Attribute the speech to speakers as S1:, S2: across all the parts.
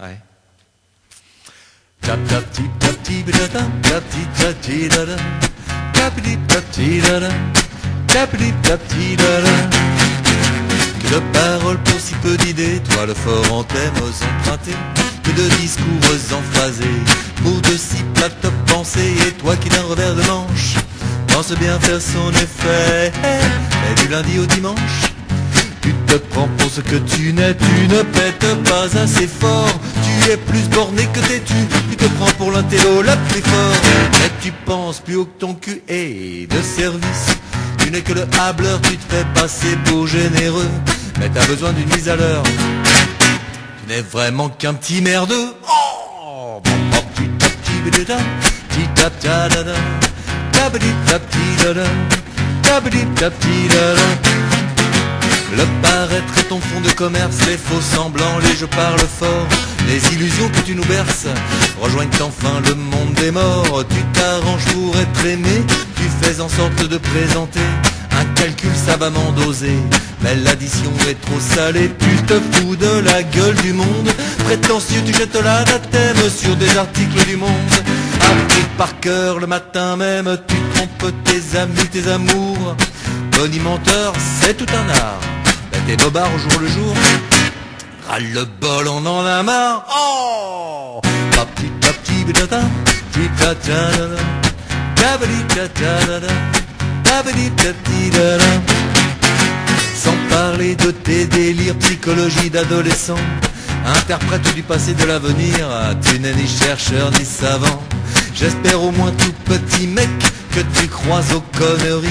S1: Ouais. Que de paroles pour si peu d'idées, toi le fort en thème empruntés, que de discours emphasés, pour de si plates pensées, et toi qui d'un revers de manche, pense bien faire son effet, et du lundi au dimanche, tu te prends pour ce que tu n'es, tu ne pètes pas assez fort, tu es plus borné que têtu, tu te prends pour l'intello la plus fort, mais tu penses plus haut que ton cul et de service. Tu n'es que le hableur, tu te fais passer pour généreux, mais t'as besoin d'une mise à l'heure. Tu n'es vraiment qu'un petit merdeux. Oh Le paraître est ton fond de commerce, les faux semblants, les je parle fort, les illusions que tu nous berces, rejoignent enfin le monde des morts. Tu t'arranges pour être aimé, tu fais en sorte de présenter un calcul savamment dosé. Mais l'addition est trop salée, tu te fous de la gueule du monde. Prétentieux, tu jettes l'anathème sur des articles du monde. Appris par cœur le matin même, tu trompes tes amis, tes amours. Bonimenteur, c'est tout un art. Mais t'es bobard au jour le jour. Râle le bol, on en a marre. Oh Papti papti bidata, ti ta. Sans parler de tes délires, psychologie d'adolescent. Interprète du passé de l'avenir, tu n'es ni chercheur ni savant. J'espère au moins tout petit mec que tu croises aux conneries,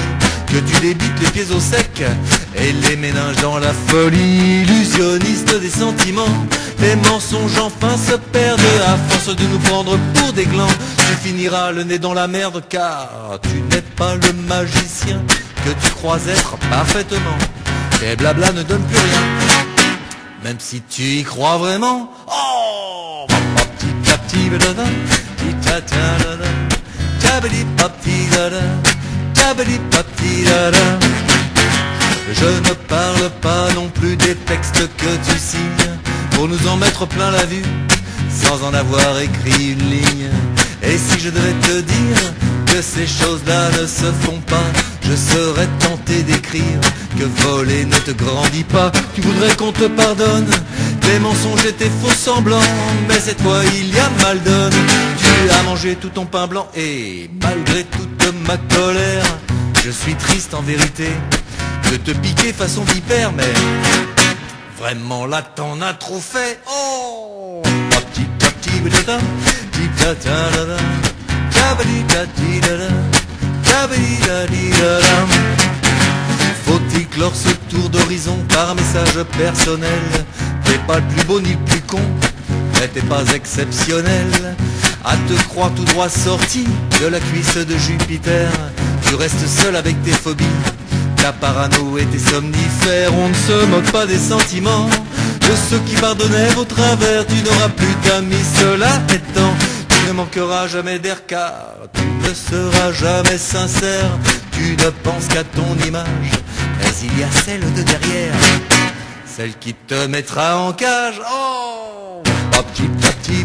S1: que tu débites les pieds au sec et les méninges dans la folie. Illusionniste des sentiments, les mensonges enfin se perdent à force de nous prendre pour des glands. Tu finiras le nez dans la merde car tu n'es pas le magicien que tu crois être parfaitement. Tes blabla ne donnent plus rien, même si tu y crois vraiment. Oh, petit à petit, Je ne parle pas non plus des textes que tu signes pour nous en mettre plein la vue sans en avoir écrit une ligne. Et si je devais te dire que ces choses-là ne se font pas, je serais tenté d'écrire que voler ne te grandit pas. Tu voudrais qu'on te pardonne tes mensonges et tes faux semblants, mais cette fois il y a mal donne. Tu as mangé tout ton pain blanc et malgré toute ma colère, je suis triste en vérité de te piquer façon vipère, mais vraiment là t'en as trop fait. Oh. Faut-il clore ce tour d'horizon par message personnel T'es pas le plus beau ni le plus con, t'es pas exceptionnel. À te croire tout droit sorti de la cuisse de Jupiter, tu restes seul avec tes phobies ta parano et tes somnifères, on ne se moque pas des sentiments de ceux qui pardonnaient au travers. Tu n'auras plus d'amis, cela étant, tu ne manqueras jamais d'air car tu ne seras jamais sincère. Tu ne penses qu'à ton image, mais il y a celle de derrière, celle qui te mettra en cage. Oh, petit petit